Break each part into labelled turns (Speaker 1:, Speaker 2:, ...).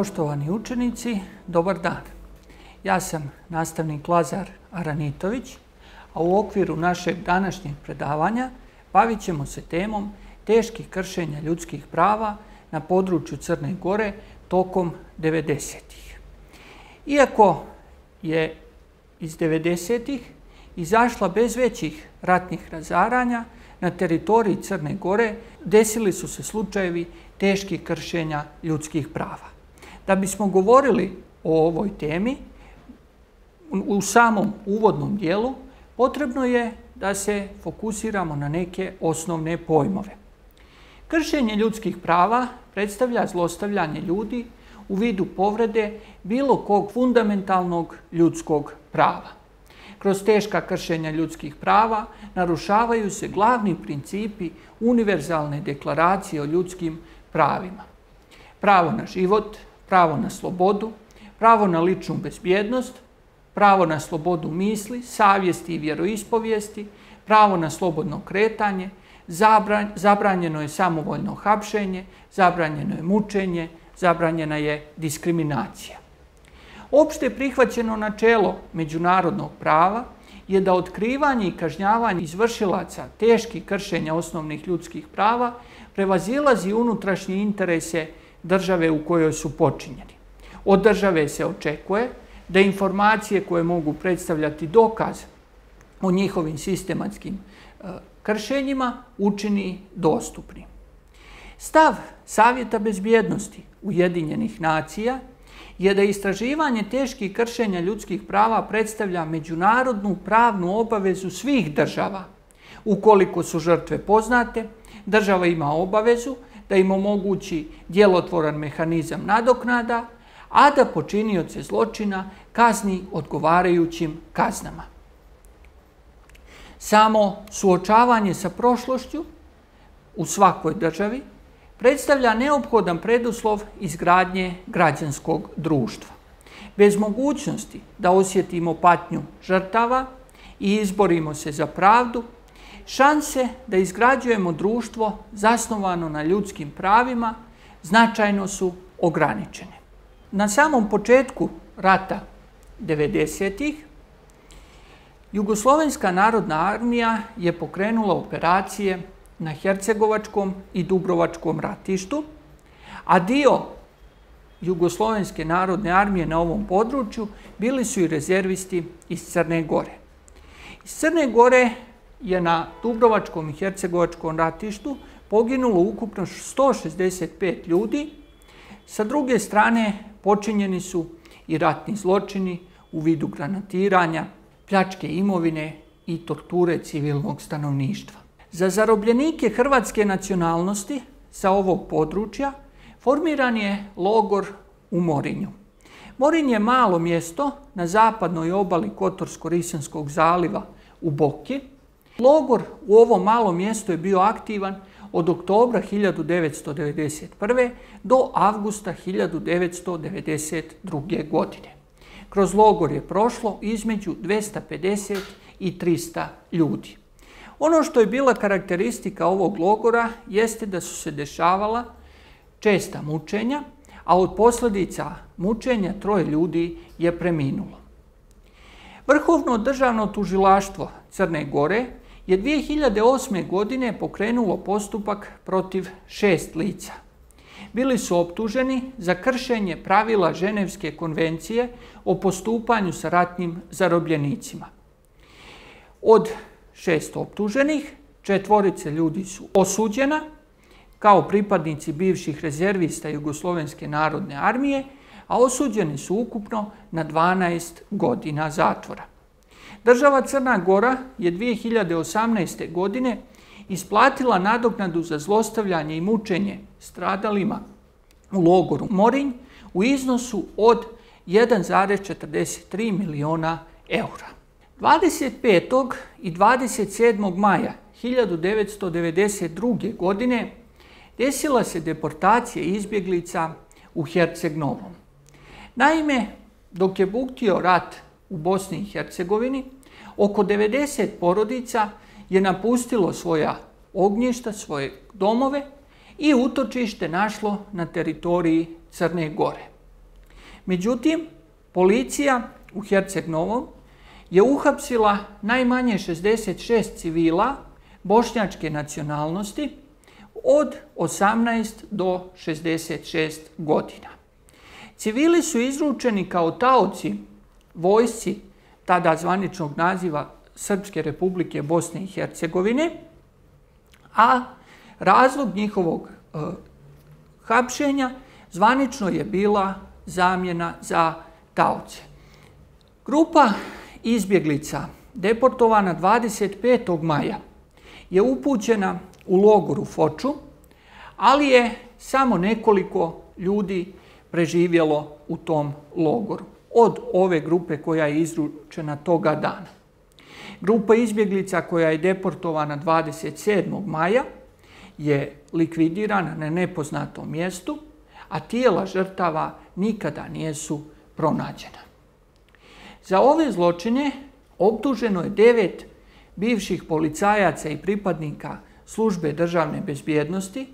Speaker 1: Poštovani učenici, dobar dan. Ja sam nastavnik Lazar Aranitović, a u okviru našeg današnjeg predavanja bavit ćemo se temom teških kršenja ljudskih prava na području Crne Gore tokom 90-ih. Iako je iz 90-ih izašla bez većih ratnih razaranja, na teritoriji Crne Gore desili su se slučajevi teških kršenja ljudskih prava. Da bismo govorili o ovoj temi, u samom uvodnom dijelu, potrebno je da se fokusiramo na neke osnovne pojmove. Kršenje ljudskih prava predstavlja zlostavljanje ljudi u vidu povrede bilo kog fundamentalnog ljudskog prava. Kroz teška kršenja ljudskih prava narušavaju se glavni principi univerzalne deklaracije o ljudskim pravima. Pravo na život, pravo na slobodu, pravo na ličnu bezbjednost, pravo na slobodu misli, savjesti i vjeroispovijesti, pravo na slobodno kretanje, zabranjeno je samovoljno hapšenje, zabranjeno je mučenje, zabranjena je diskriminacija. Opšte prihvaćeno načelo međunarodnog prava je da otkrivanje i kažnjavanje izvršilaca teških kršenja osnovnih ljudskih prava prevazilazi unutrašnje interese države u kojoj su počinjeni. Od države se očekuje da informacije koje mogu predstavljati dokaz o njihovim sistematskim e, kršenjima učini dostupni. Stav Savjeta bezbjednosti Ujedinjenih nacija je da istraživanje teških kršenja ljudskih prava predstavlja međunarodnu pravnu obavezu svih država. Ukoliko su žrtve poznate, država ima obavezu da im omogući djelotvoran mehanizam nadoknada, a da počinioce zločina kazni odgovarajućim kaznama. Samo suočavanje sa prošlošću u svakoj državi predstavlja neophodan preduslov izgradnje građanskog društva. Bez mogućnosti da osjetimo patnju žrtava i izborimo se za pravdu, šanse da izgrađujemo društvo zasnovano na ljudskim pravima značajno su ograničene. Na samom početku rata 90-ih Jugoslovenska narodna armija je pokrenula operacije na Hercegovačkom i Dubrovačkom ratištu, a dio Jugoslovenske narodne armije na ovom području bili su i rezervisti iz Crne Gore. Iz Crne Gore je na Dubrovačkom i Hercegovačkom ratištu poginulo ukupno 165 ljudi. Sa druge strane počinjeni su i ratni zločini u vidu granatiranja, pljačke imovine i torture civilnog stanovništva. Za zarobljenike hrvatske nacionalnosti sa ovog područja formiran je logor u Morinju. Morin je malo mjesto na zapadnoj obali Kotorsko-Risanskog zaliva u Boki. Logor u ovom malom mjestu je bio aktivan od oktobra 1991. do avgusta 1992. godine. Kroz logor je prošlo između 250 i 300 ljudi. Ono što je bila karakteristika ovog logora jeste da su se dešavala česta mučenja, a od posljedica mučenja troje ljudi je preminulo. Vrhovno državno tužilaštvo Crne Gore je 2008. godine pokrenulo postupak protiv šest lica. Bili su optuženi za kršenje pravila Ženevske konvencije o postupanju sa ratnim zarobljenicima. Od šest optuženih, četvorice ljudi su osuđena kao pripadnici bivših rezervista Jugoslovenske narodne armije, a osuđeni su ukupno na 12 godina zatvora. Država Crna Gora je 2018. godine isplatila nadoknadu za zlostavljanje i mučenje stradalima u logoru Morinj u iznosu od 1,43 miliona eura. 25. i 27. maja 1992. godine desila se deportacija izbjeglica u Herceg Novom. Naime, dok je buktio rat u Bosni i Hercegovini, oko 90 porodica je napustilo svoja ognjišta, svoje domove i utočište našlo na teritoriji Crne Gore. Međutim, policija u Herceg Novom je uhapsila najmanje 66 civila bošnjačke nacionalnosti od 18 do 66 godina. Civili su izručeni kao taoci vojsci tada zvaničnog naziva Srpske republike Bosne i Hercegovine, a razlog njihovog e, hapšenja zvanično je bila zamjena za taoce. Grupa izbjeglica deportovana 25. maja je upućena u logoru Foču, ali je samo nekoliko ljudi preživjelo u tom logoru od ove grupe koja je izručena toga dana. Grupa izbjeglica koja je deportovana 27. maja je likvidirana na nepoznatom mjestu, a tijela žrtava nikada nijesu pronađena. Za ove zločine optuženo je devet bivših policajaca i pripadnika službe državne bezbjednosti,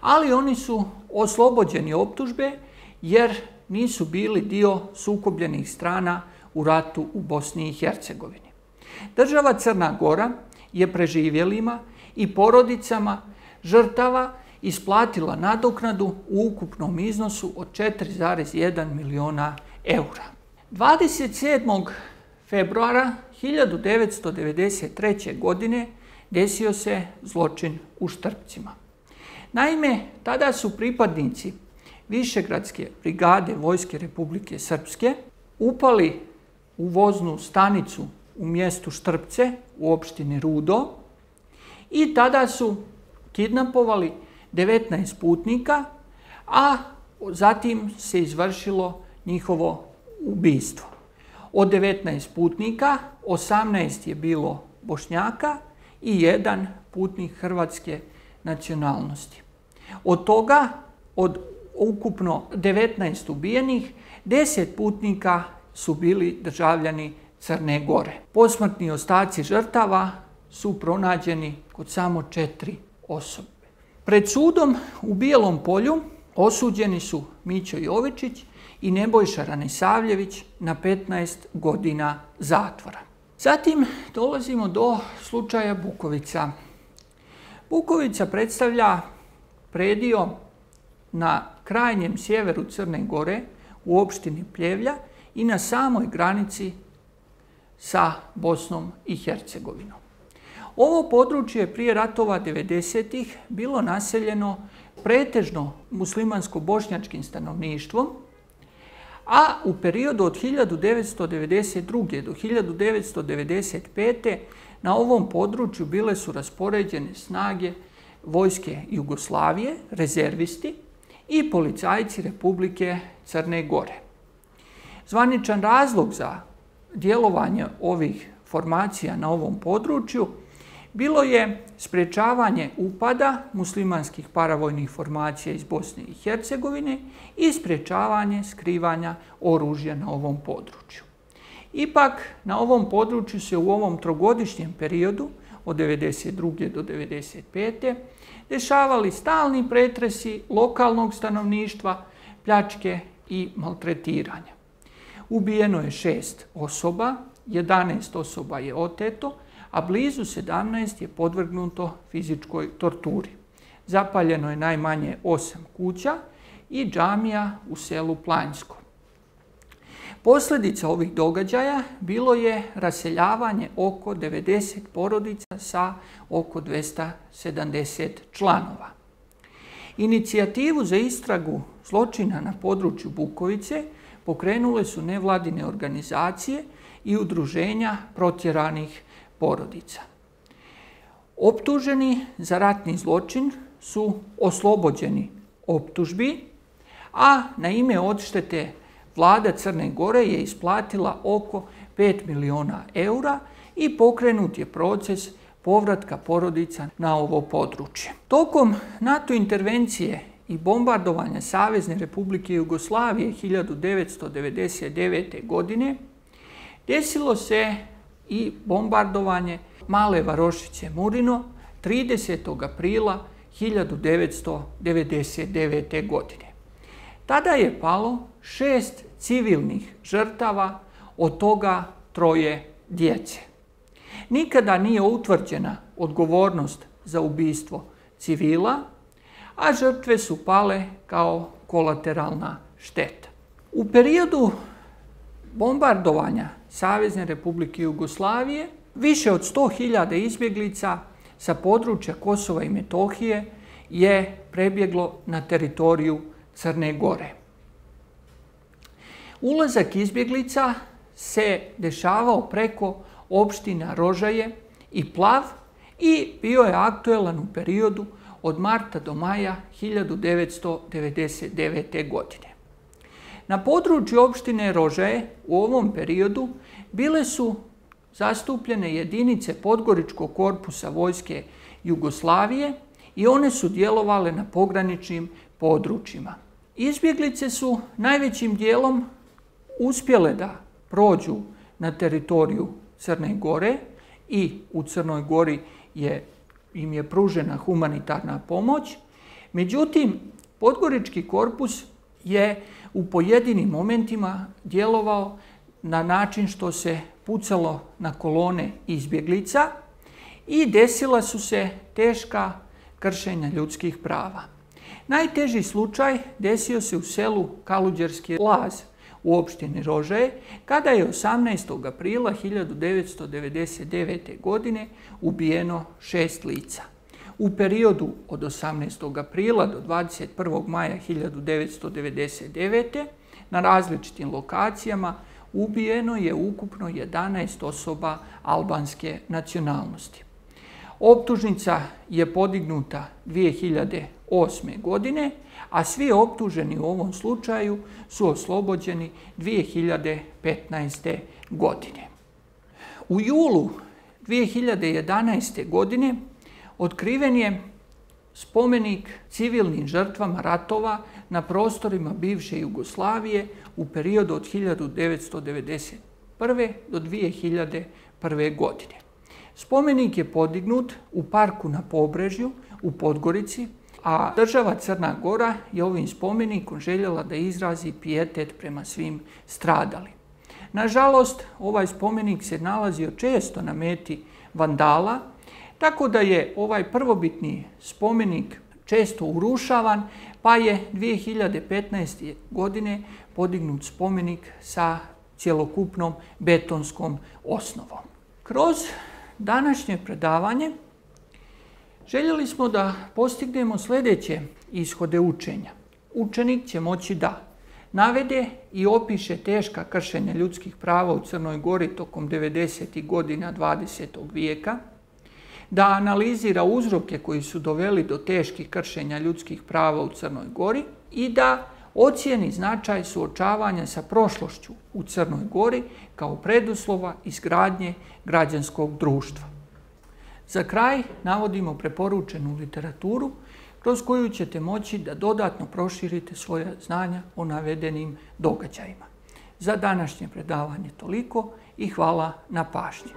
Speaker 1: ali oni su oslobođeni optužbe jer nisu bili dio sukobljenih strana u ratu u Bosni i Hercegovini. Država Crna Gora je preživjelima i porodicama žrtava isplatila nadoknadu u ukupnom iznosu od 4,1 miliona eura. 27. februara 1993. godine desio se zločin u Štrpcima. Naime, tada su pripadnici Višegradske brigade Vojske Republike Srpske upali u voznu stanicu u mjestu Štrpce u opštini Rudo i tada su kidnapovali 19 putnika, a zatim se izvršilo njihovo ubijstvo. Od 19 putnika, 18 je bilo bošnjaka i jedan putnik hrvatske nacionalnosti. Od toga, od ukupno 19 ubijenih, 10 putnika su bili državljani Crne Gore. Posmrtni ostaci žrtava su pronađeni kod samo četiri osobe. Pred sudom u Bijelom polju osuđeni su Mićo Jovičić i Nebojša Ranisavljević na 15 godina zatvora. Zatim dolazimo do slučaja Bukovica. Bukovica predstavlja predio na krajnjem sjeveru Crne Gore u opštini Pljevlja i na samoj granici sa Bosnom i Hercegovinom. Ovo područje prije ratova 90-ih bilo naseljeno pretežno muslimansko-bošnjačkim stanovništvom, a u periodu od 1992. do 1995. na ovom području bile su raspoređene snage vojske Jugoslavije, rezervisti i policajci Republike Crne Gore. Zvaničan razlog za djelovanje ovih formacija na ovom području – bilo je sprečavanje upada muslimanskih paravojnih formacija iz Bosne i Hercegovine i sprečavanje skrivanja oružja na ovom području. Ipak, na ovom području se u ovom trogodišnjem periodu, od 1992. do 1995. dešavali stalni pretresi lokalnog stanovništva, pljačke i maltretiranja. Ubijeno je šest osoba, 11 osoba je oteto, a blizu 17 je podvrgnuto fizičkoj torturi. Zapaljeno je najmanje 8 kuća i džamija u selu Planjskom. Posljedica ovih događaja bilo je raseljavanje oko 90 porodica sa oko 270 članova. Inicijativu za istragu zločina na području Bukovice pokrenule su nevladine organizacije i udruženja protjeranih porodica. Optuženi za ratni zločin su oslobođeni optužbi, a na ime odštete vlada Crne Gore je isplatila oko 5 miliona eura i pokrenut je proces povratka porodica na ovo područje. Tokom NATO intervencije i bombardovanja Savezne republike Jugoslavije 1999. godine desilo se i bombardovanje Male Varošiće Murino 30. aprila 1999. godine. Tada je palo šest civilnih žrtava, od toga troje djece. Nikada nije utvrđena odgovornost za ubijstvo civila, a žrtve su pale kao kolateralna šteta. U periodu bombardovanja Savezne republike Jugoslavije više od 100.000 izbjeglica sa područja Kosova i Metohije je prebjeglo na teritoriju Crne Gore. Ulazak izbjeglica se dešavao preko opština Rožaje i Plav i bio je aktuelan u periodu od marta do maja 1999. godine. Na području opštine Rožaje u ovom periodu bile su zastupljene jedinice Podgoričkog korpusa vojske Jugoslavije i one su djelovale na pograničnim područjima. Izbjeglice su najvećim dijelom uspjele da prođu na teritoriju Crne Gore i u Crnoj Gori je, im je pružena humanitarna pomoć. Međutim, Podgorički korpus je u pojedinim momentima djelovao na način što se pucalo na kolone izbjeglica i desila su se teška kršenja ljudskih prava. Najteži slučaj desio se u selu Kaluđerski laz u opštini Rožaje, kada je 18. aprila 1999. godine ubijeno šest lica. U periodu od 18. aprila do 21. maja 1999. na različitim lokacijama ubijeno je ukupno 11 osoba albanske nacionalnosti. Optužnica je podignuta 2008. godine, a svi optuženi u ovom slučaju su oslobođeni 2015. godine. U julu 2011. godine otkriven je spomenik civilnim žrtvama ratova na prostorima bivše Jugoslavije u periodu od 1991. do 2001. godine. Spomenik je podignut u parku na Pobrežju u Podgorici, a država Crna Gora je ovim spomenikom željela da izrazi pijetet prema svim stradali. Nažalost, ovaj spomenik se nalazio često na meti vandala, tako da je ovaj prvobitni spomenik često urušavan, pa je 2015. godine podignut spomenik sa cjelokupnom betonskom osnovom. Kroz današnje predavanje željeli smo da postignemo sljedeće ishode učenja. Učenik će moći da navede i opiše teška kršenja ljudskih prava u Crnoj Gori tokom 90. godina 20. vijeka, da analizira uzroke koji su doveli do teških kršenja ljudskih prava u Crnoj Gori i da ocijeni značaj suočavanja sa prošlošću u Crnoj Gori kao preduslova izgradnje građanskog društva. Za kraj navodimo preporučenu literaturu kroz koju ćete moći da dodatno proširite svoje znanja o navedenim događajima. Za današnje predavanje toliko i hvala na pažnji.